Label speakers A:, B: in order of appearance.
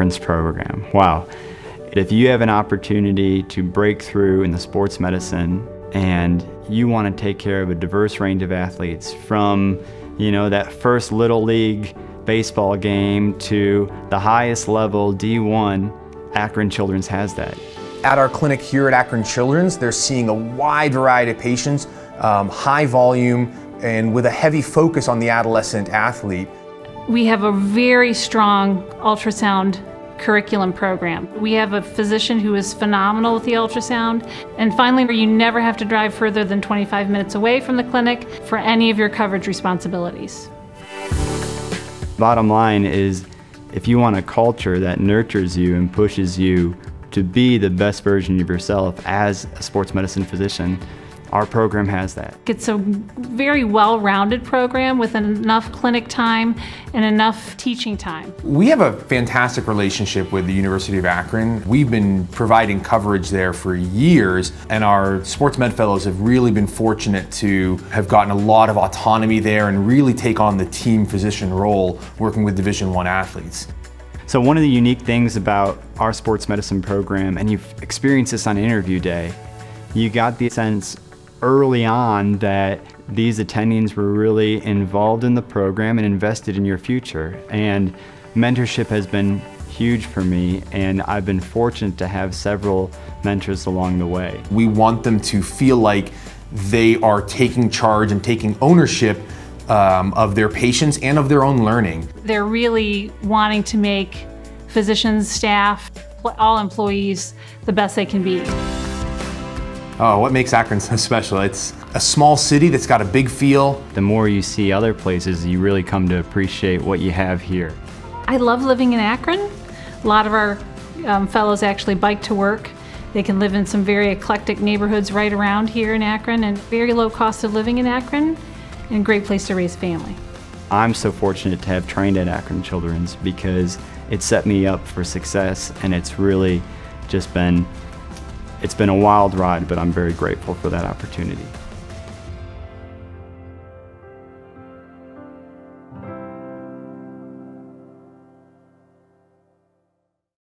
A: Akron's program. Wow. If you have an opportunity to break through in the sports medicine and you want to take care of a diverse range of athletes from, you know, that first little league baseball game to the highest level D1, Akron Children's has that.
B: At our clinic here at Akron Children's, they're seeing a wide variety of patients, um, high volume, and with a heavy focus on the adolescent athlete.
C: We have a very strong ultrasound curriculum program. We have a physician who is phenomenal with the ultrasound. And finally, you never have to drive further than 25 minutes away from the clinic for any of your coverage responsibilities.
A: Bottom line is if you want a culture that nurtures you and pushes you to be the best version of yourself as a sports medicine physician, our program has that.
C: It's a very well-rounded program with enough clinic time and enough teaching time.
B: We have a fantastic relationship with the University of Akron. We've been providing coverage there for years and our sports med fellows have really been fortunate to have gotten a lot of autonomy there and really take on the team physician role working with Division One athletes.
A: So one of the unique things about our sports medicine program, and you've experienced this on interview day, you got the sense early on that these attendings were really involved in the program and invested in your future. And mentorship has been huge for me, and I've been fortunate to have several mentors along the way.
B: We want them to feel like they are taking charge and taking ownership um, of their patients and of their own learning.
C: They're really wanting to make physicians, staff, all employees the best they can be.
B: Oh, what makes Akron so special? It's a small city that's got a big feel.
A: The more you see other places, you really come to appreciate what you have here.
C: I love living in Akron. A lot of our um, fellows actually bike to work. They can live in some very eclectic neighborhoods right around here in Akron and very low cost of living in Akron and a great place to raise family.
A: I'm so fortunate to have trained at Akron Children's because it set me up for success and it's really just been it's been a wild ride, but I'm very grateful for that opportunity.